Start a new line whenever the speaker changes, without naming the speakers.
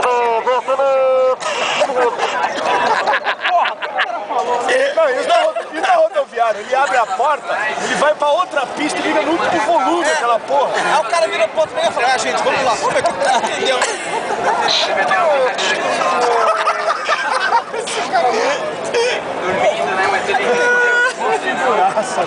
do, do Não, isso não, isso rodoviário. Ele abre a porta, ele vai pra outra pista e liga no último volume aquela porra.
Aí o cara vira pro outro meio e fala, ah, gente, vamos lá, vamos ver o que tá entendeu?
Dormindo, né? Mas ele
entendeu. Que graça,